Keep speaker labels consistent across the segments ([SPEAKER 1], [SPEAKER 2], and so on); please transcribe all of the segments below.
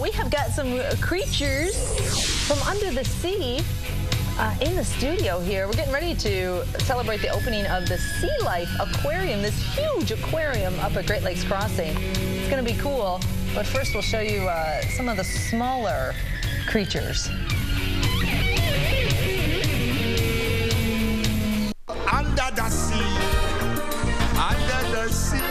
[SPEAKER 1] We have got some creatures from under the sea uh, in the studio here. We're getting ready to celebrate the opening of the Sea Life Aquarium, this huge aquarium up at Great Lakes Crossing. It's going to be cool, but first we'll show you uh, some of the smaller creatures.
[SPEAKER 2] Under the sea, under the sea.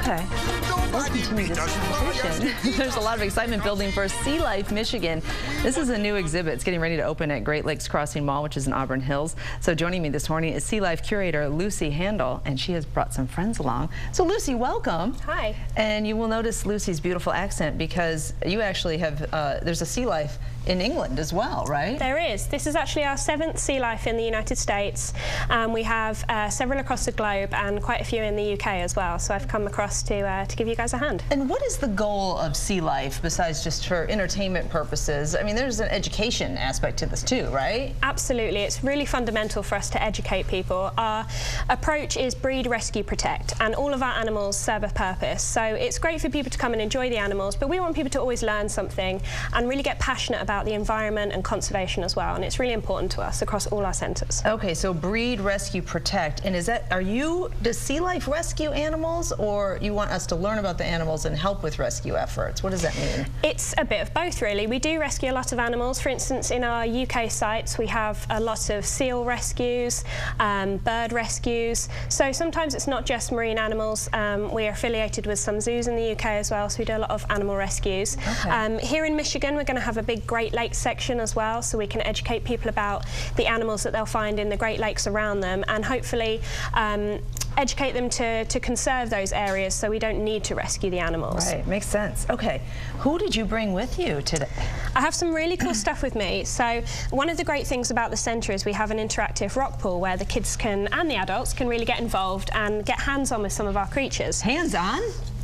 [SPEAKER 1] Okay. Let's continue this conversation. There's a lot of excitement building for Sea Life Michigan. This is a new exhibit. It's getting ready to open at Great Lakes Crossing Mall, which is in Auburn Hills. So joining me this morning is Sea Life curator Lucy Handel, and she has brought some friends along. So Lucy, welcome.
[SPEAKER 3] Hi.
[SPEAKER 1] And you will notice Lucy's beautiful accent because you actually have, uh, there's a Sea Life in England as well, right?
[SPEAKER 3] There is. This is actually our seventh Sea Life in the United States. Um, we have uh, several across the globe and quite a few in the UK as well. So I've come across to, uh, to give you guys a hand.
[SPEAKER 1] And what is the goal of Sea Life besides just for entertainment purposes? I mean, there's an education aspect to this too, right?
[SPEAKER 3] Absolutely. It's really fundamental for us to educate people. Our approach is breed, rescue, protect, and all of our animals serve a purpose. So it's great for people to come and enjoy the animals, but we want people to always learn something and really get passionate about the environment and conservation as well. And it's really important to us across all our centres.
[SPEAKER 1] Okay, so breed, rescue, protect. And is that, are you, does Sea Life rescue animals or you want us to learn about the animals and help with rescue efforts? What does that mean?
[SPEAKER 3] It's a bit of both really. We do rescue a lot of animals. For instance, in our UK sites, we have a lot of seal rescues, um, bird rescues. So sometimes it's not just marine animals. Um, we are affiliated with some zoos in the UK as well, so we do a lot of animal rescues.
[SPEAKER 1] Okay.
[SPEAKER 3] Um, here in Michigan, we're going to have a big Great Lakes section as well, so we can educate people about the animals that they'll find in the Great Lakes around them, and hopefully um, educate them to, to conserve those areas so we don't need to rescue the animals.
[SPEAKER 1] Right, makes sense. Okay, who did you bring with you today?
[SPEAKER 3] I have some really cool stuff with me. So one of the great things about the centre is we have an interactive rock pool where the kids can and the adults can really get involved and get hands-on with some of our creatures.
[SPEAKER 1] Hands-on?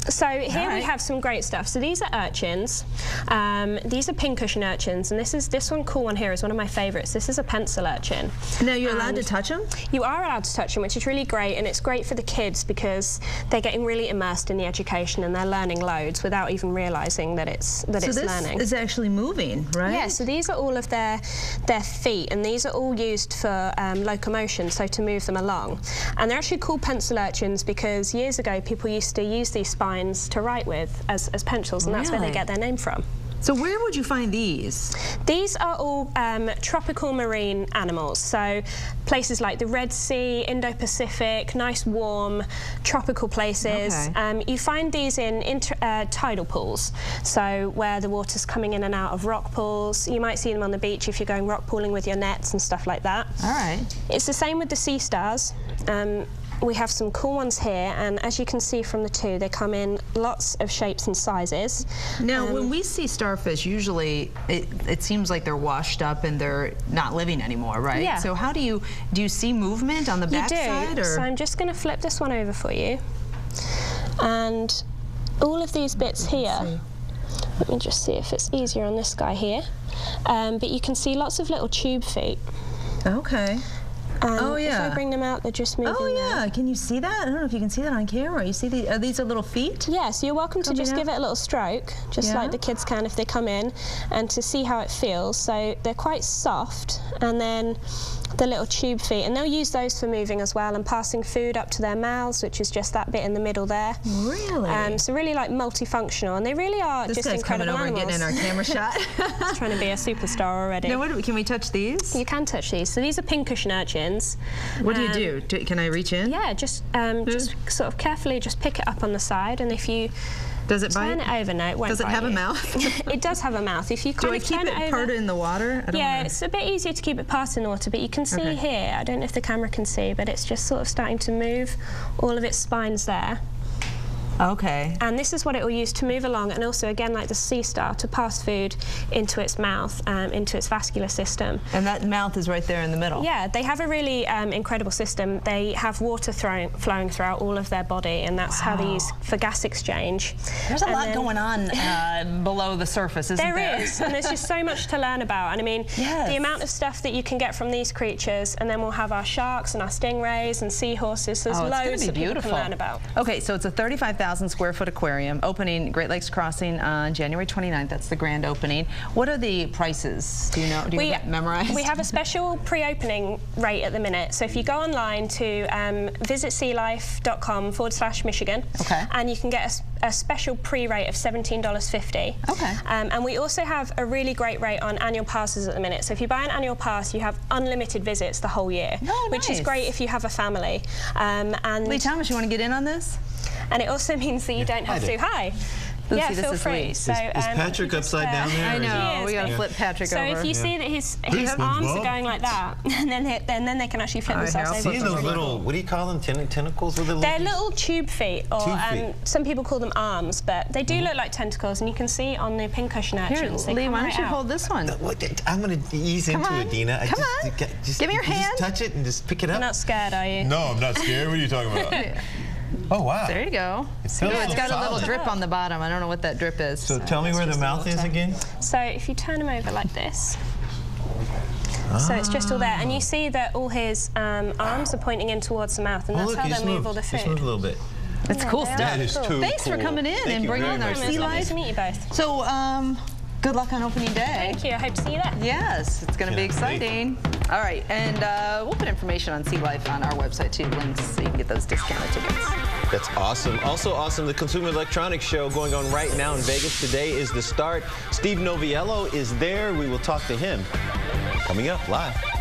[SPEAKER 3] So here
[SPEAKER 1] right.
[SPEAKER 3] we have some great stuff. So these are urchins. Um, these are pincushion urchins, and this is this one cool one here is one of my favourites. This is a pencil urchin.
[SPEAKER 1] Now you're allowed to touch them?
[SPEAKER 3] You are allowed to touch them, which is really great, and it's great for the kids because they're getting really immersed in the education and they're learning loads without even realising that it's that
[SPEAKER 1] So
[SPEAKER 3] it's
[SPEAKER 1] this
[SPEAKER 3] learning.
[SPEAKER 1] is actually moving, right?
[SPEAKER 3] Yeah, so these are all of their their feet, and these are all used for um, locomotion, so to move them along. And they're actually called pencil urchins because years ago people used to use these spines to write with as, as pencils, and that's where they get their name from.
[SPEAKER 1] So where would you find these?
[SPEAKER 3] These are all um, tropical marine animals, so places like the Red Sea, Indo-Pacific, nice warm tropical places.
[SPEAKER 1] Okay.
[SPEAKER 3] Um, you find these in inter uh, tidal pools, so where the water's coming in and out of rock pools. You might see them on the beach if you're going rock pooling with your nets and stuff like that.
[SPEAKER 1] All right.
[SPEAKER 3] It's the same with the sea stars. Um, we have some cool ones here, and as you can see from the two, they come in lots of shapes and sizes.
[SPEAKER 1] Now,
[SPEAKER 3] Um,
[SPEAKER 1] when we see starfish, usually it, it seems like they're washed up and they're not living anymore, right?
[SPEAKER 3] Yeah.
[SPEAKER 1] So how do you do you see movement on the
[SPEAKER 3] You
[SPEAKER 1] backside?
[SPEAKER 3] do.
[SPEAKER 1] Or
[SPEAKER 3] So I'm just going to flip this one over for you. And all of these bits here, let me just see if it's easier on this guy here. Um, but you can see lots of little tube feet.
[SPEAKER 1] okay.
[SPEAKER 3] And
[SPEAKER 1] Oh,
[SPEAKER 3] If
[SPEAKER 1] yeah.
[SPEAKER 3] I bring them out, they're just moving
[SPEAKER 1] Oh yeah, can you see that? I don't know if you can see that on camera. You see the are these are little feet?
[SPEAKER 3] Yeah, so you're welcome to just
[SPEAKER 1] out?
[SPEAKER 3] give it a little stroke, just
[SPEAKER 1] Yeah.
[SPEAKER 3] like the kids can if they come in, and to see how it feels. So they're quite soft, and then the little tube feet, and they'll use those for moving as well and passing food up to their mouths, which is just that bit in the middle there.
[SPEAKER 1] Really?
[SPEAKER 3] Um, so really like multifunctional, and they really are
[SPEAKER 1] this
[SPEAKER 3] just
[SPEAKER 1] guy's coming
[SPEAKER 3] incredible
[SPEAKER 1] over and getting in our camera shot.
[SPEAKER 3] He's trying to be a superstar already.
[SPEAKER 1] now, what can we touch these?
[SPEAKER 3] you can touch these. So these are pincushion urchins.
[SPEAKER 1] What do you
[SPEAKER 3] Um,
[SPEAKER 1] do? do? Can I reach in?
[SPEAKER 3] Yeah, just um, just sort of carefully just pick it up on the side, and if you
[SPEAKER 1] Does it
[SPEAKER 3] turn
[SPEAKER 1] bite?
[SPEAKER 3] it over, no, it won't
[SPEAKER 1] Does it have a mouth?
[SPEAKER 3] it does have a mouth. If you kind
[SPEAKER 1] Do I
[SPEAKER 3] of
[SPEAKER 1] keep
[SPEAKER 3] turn
[SPEAKER 1] it parted in the water? I don't
[SPEAKER 3] yeah,
[SPEAKER 1] wanna-
[SPEAKER 3] it's a bit easier to keep it parted in the water, but you can see
[SPEAKER 1] Okay.
[SPEAKER 3] here. I don't know if the camera can see, but it's just sort of starting to move all of its spines there.
[SPEAKER 1] Okay.
[SPEAKER 3] And this is what it will use to move along, and also again, like the sea star, to pass food into its mouth, um, into its vascular system.
[SPEAKER 1] And that mouth is right there in the middle.
[SPEAKER 3] Yeah, they have a really um, incredible system. They have water throwing, flowing throughout all of their body, and that's how they use for gas exchange.
[SPEAKER 1] There's a
[SPEAKER 3] And
[SPEAKER 1] lot
[SPEAKER 3] then-
[SPEAKER 1] going on uh, below the surface, isn't there?
[SPEAKER 3] There is, and there's just so much to learn about. And I mean,
[SPEAKER 1] Yes.
[SPEAKER 3] the amount of stuff that you can get from these creatures, and then we'll have our sharks and our stingrays and seahorses. So there's
[SPEAKER 1] Oh, gonna
[SPEAKER 3] loads
[SPEAKER 1] be
[SPEAKER 3] that people can learn about.
[SPEAKER 1] Okay, so it's a $35,000 25,000 square foot aquarium opening Great Lakes Crossing on January 29th. That's the grand opening. What are the prices? Do you know? Do you
[SPEAKER 3] We,
[SPEAKER 1] have memorized?
[SPEAKER 3] we have a special pre-opening rate at the minute. So if you go online to um, visitsealife.com forward slash Michigan,
[SPEAKER 1] Okay.
[SPEAKER 3] and you can get a special pre-rate of $17.50.
[SPEAKER 1] Okay.
[SPEAKER 3] Um, and we also have a really great rate on annual passes at the minute. So if you buy an annual pass, you have unlimited visits the whole year,
[SPEAKER 1] Oh,
[SPEAKER 3] which is great if you have a family. Um, and
[SPEAKER 1] Lee Thomas, you want to get in on this?
[SPEAKER 3] And it also means that you don't have
[SPEAKER 4] I do.
[SPEAKER 3] to. Hi.
[SPEAKER 1] Lucy,
[SPEAKER 3] yeah,
[SPEAKER 1] this
[SPEAKER 3] feel
[SPEAKER 1] is
[SPEAKER 3] free.
[SPEAKER 1] Lee.
[SPEAKER 3] So,
[SPEAKER 4] Is- is
[SPEAKER 3] um,
[SPEAKER 4] Patrick upside down there,
[SPEAKER 1] I know. We got to
[SPEAKER 3] but-
[SPEAKER 1] flip Patrick
[SPEAKER 3] So
[SPEAKER 1] over.
[SPEAKER 3] So if you see that his his
[SPEAKER 4] This
[SPEAKER 3] arms are going like that, and then they, then, then they can actually flip
[SPEAKER 1] All right, here,
[SPEAKER 3] themselves
[SPEAKER 1] I'll
[SPEAKER 3] over.
[SPEAKER 4] Seeing those little, what do you call them? Ten- tentacles? What are they
[SPEAKER 3] They're little tube feet, or
[SPEAKER 4] Tube
[SPEAKER 3] um,
[SPEAKER 4] feet.
[SPEAKER 3] Some people call them arms, but they do look like tentacles, and you can see on the pincushion
[SPEAKER 1] Here,
[SPEAKER 3] urchins. they
[SPEAKER 1] Lee,
[SPEAKER 3] come
[SPEAKER 1] why don't
[SPEAKER 3] right
[SPEAKER 1] you
[SPEAKER 3] out.
[SPEAKER 1] hold this one?
[SPEAKER 4] What, I'm going to ease
[SPEAKER 1] Come
[SPEAKER 4] into
[SPEAKER 1] on.
[SPEAKER 4] it, Dina. I
[SPEAKER 1] Come
[SPEAKER 4] just,
[SPEAKER 1] on.
[SPEAKER 4] Just, just,
[SPEAKER 1] Give me your
[SPEAKER 4] you
[SPEAKER 1] hand.
[SPEAKER 4] Just touch it and just pick it up.
[SPEAKER 3] You're
[SPEAKER 4] up.
[SPEAKER 3] not scared, are you?
[SPEAKER 4] No, I'm not scared. What are you talking about? oh, wow.
[SPEAKER 1] There you go.
[SPEAKER 4] It
[SPEAKER 1] See,
[SPEAKER 4] feels
[SPEAKER 1] it's
[SPEAKER 4] so
[SPEAKER 1] got a little drip on the bottom. I don't know what that drip is.
[SPEAKER 4] So tell me where the mouth is again.
[SPEAKER 3] So if you turn him over like this. So it's just all there, and you see that all his um, arms are pointing in towards the mouth, and
[SPEAKER 4] Oh,
[SPEAKER 3] that's
[SPEAKER 4] look,
[SPEAKER 3] how they
[SPEAKER 4] just
[SPEAKER 3] move
[SPEAKER 4] moved.
[SPEAKER 3] all the
[SPEAKER 4] Just moved
[SPEAKER 3] food.
[SPEAKER 4] a little bit.
[SPEAKER 1] It's cool stuff.
[SPEAKER 4] That is
[SPEAKER 3] cool.
[SPEAKER 4] too
[SPEAKER 1] Thanks for coming in
[SPEAKER 4] Thank
[SPEAKER 1] and bringing our sea
[SPEAKER 4] coming.
[SPEAKER 1] life.
[SPEAKER 3] Nice to meet you both.
[SPEAKER 1] So, um, good luck on opening day.
[SPEAKER 3] Thank you. I hope to see you there.
[SPEAKER 1] Yes, it's going to be
[SPEAKER 4] Can't wait.
[SPEAKER 1] exciting. All right, and uh, we'll put information on Sea Life on our website too, links so you can get those discounted tickets.
[SPEAKER 5] That's awesome. Also awesome, the Consumer Electronics Show going on right now in Vegas. Today is the start. Steve Noviello is there. We will talk to him coming up live.